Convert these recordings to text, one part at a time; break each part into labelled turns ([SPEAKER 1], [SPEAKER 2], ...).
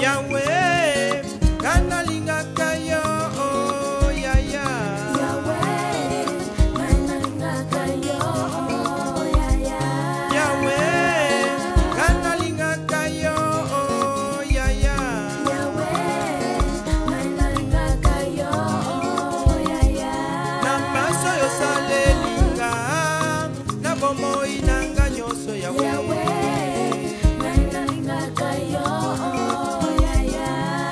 [SPEAKER 1] Yahweh. biso yawe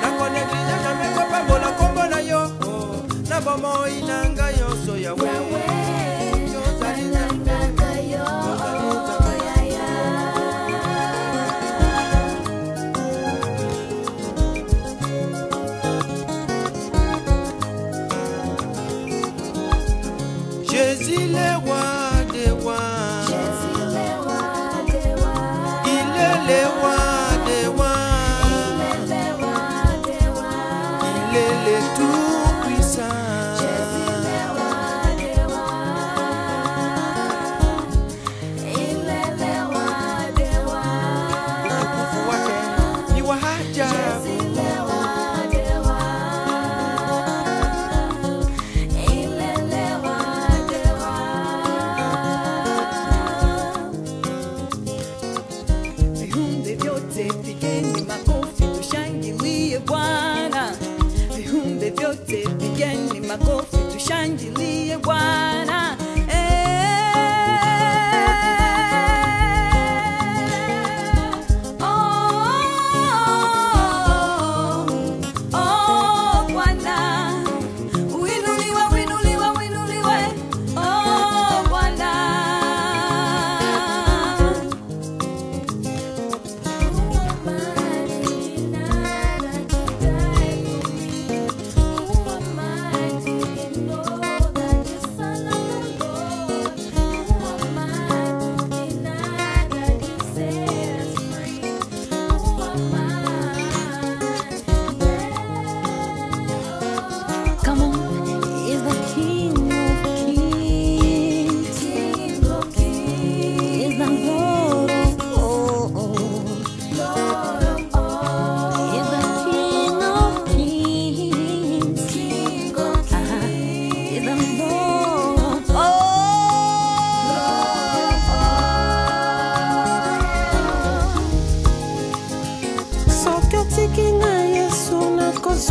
[SPEAKER 1] nakoneglige jamai kopambola nkombo na yo oh, na bomoi na ngai nyonso yawe valeu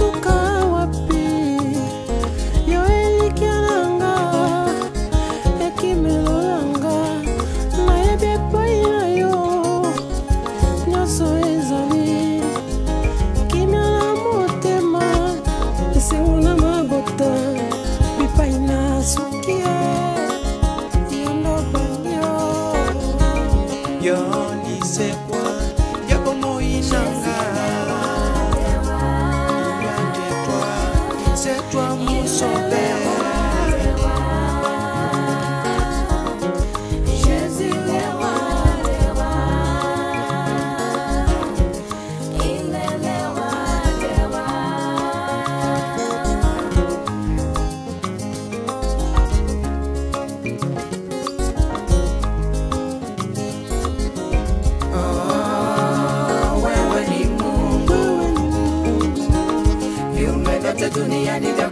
[SPEAKER 2] suka wapi yo elikiananga ekimelolanga nayebi epai na yo nyonso ezali kimia na motema esengo na mabota bipai na suki yo ndobanyo
[SPEAKER 1] yo меня не дернет.